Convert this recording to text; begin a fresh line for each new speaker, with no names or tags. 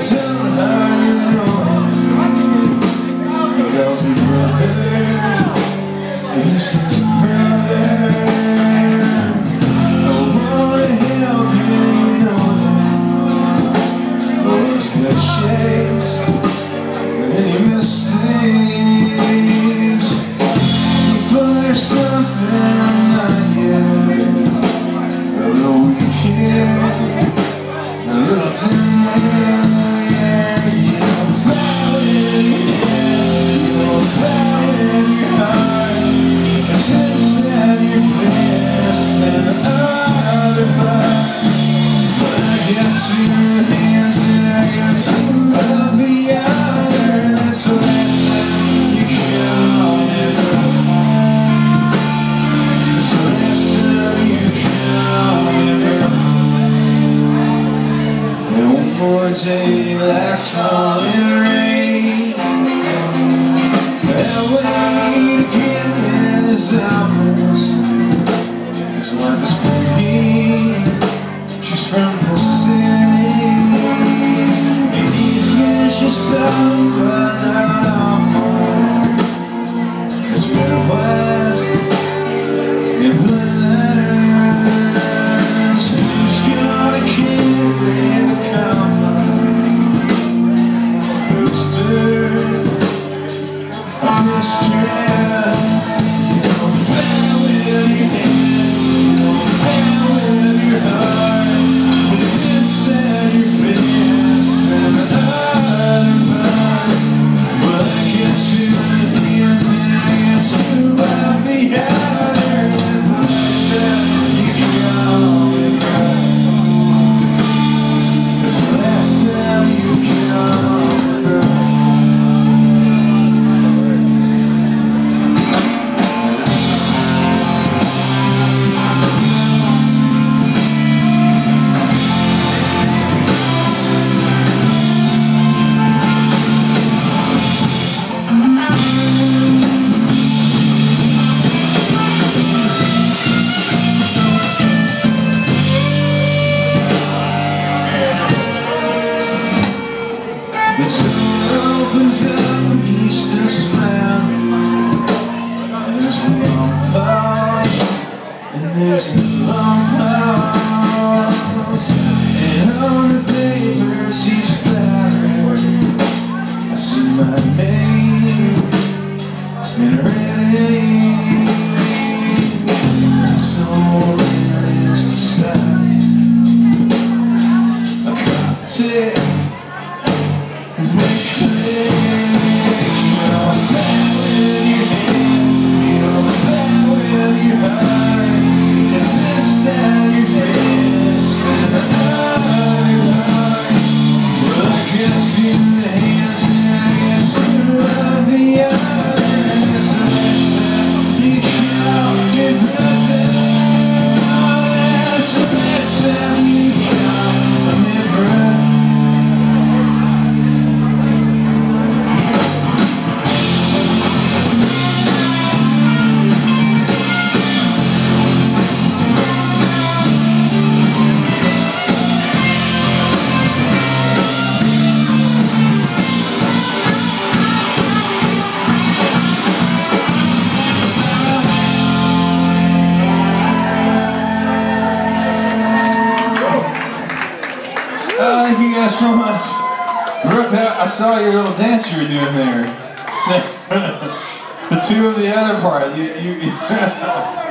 Shades, falling rain. That way to get in his office His wife is pretty She's from the city. And some but not Yeah. Guys so much. Brooke, I saw your little dance you were doing there. the two of the other part. You, you,